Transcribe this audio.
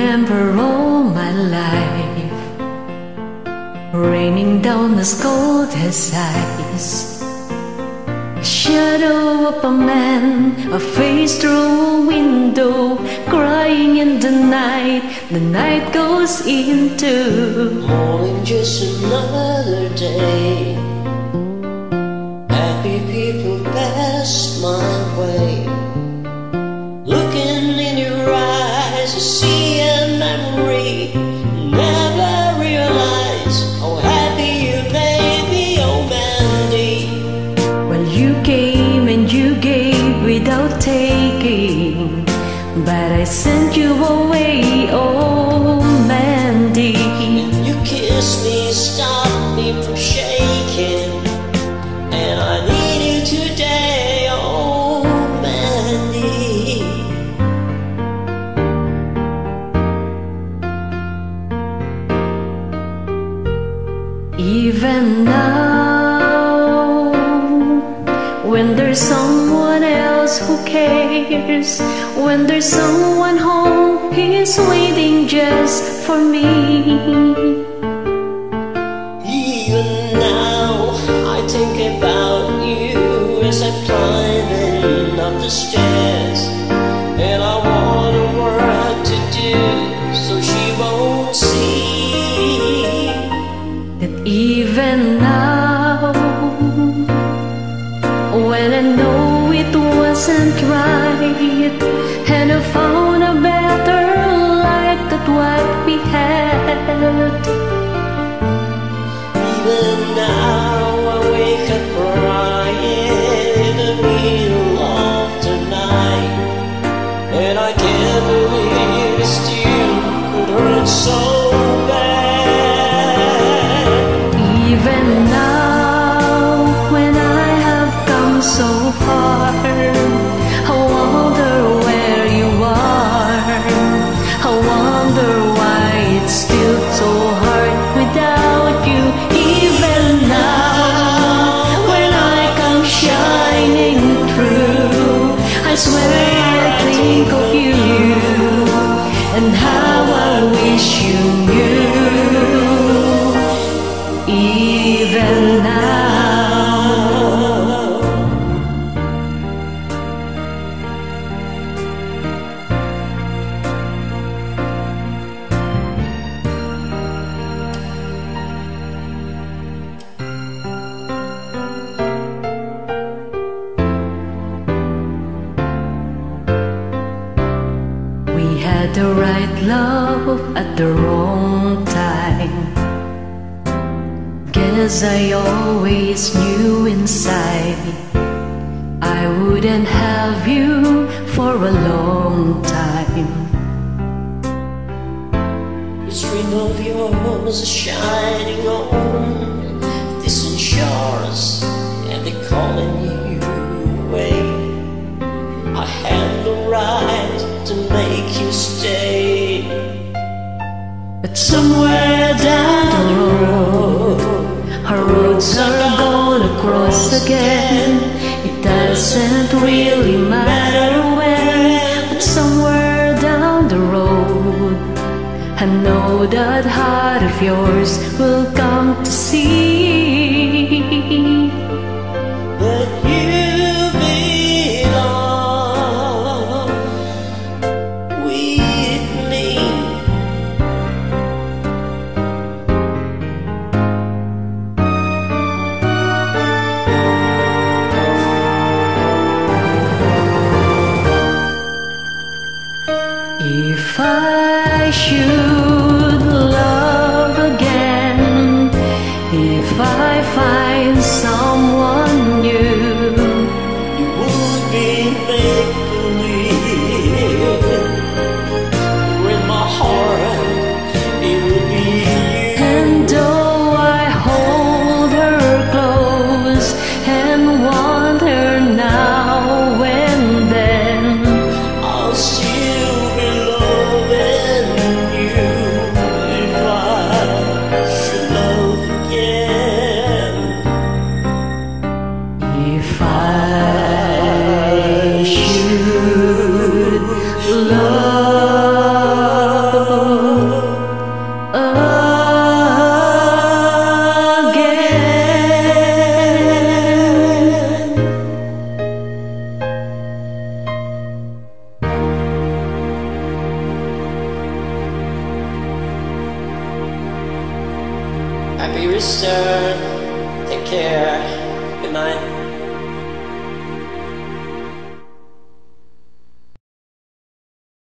remember all my life. Raining down as cold as ice. A shadow of a man A face through a window Crying in the night. The night goes into Morning just another day. Happy people pass my way. Looking in your eyes I see sent you away, oh Mandy. You kissed me, stopped me from shaking. And I need you today, oh Mandy. Even now, when there's someone who cares, when there's someone home, he's waiting just for me. It wasn't so hard had the right love at the wrong time. Guess I always knew inside I wouldn't have you for a long time. This ring of yours is shining on stay, But somewhere down the road, our roads are gonna cross again. It doesn't really matter when, but somewhere down the road, I know that heart of yours will come to see. If I should Happy return. Take care. Good night.